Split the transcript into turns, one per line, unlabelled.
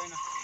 China.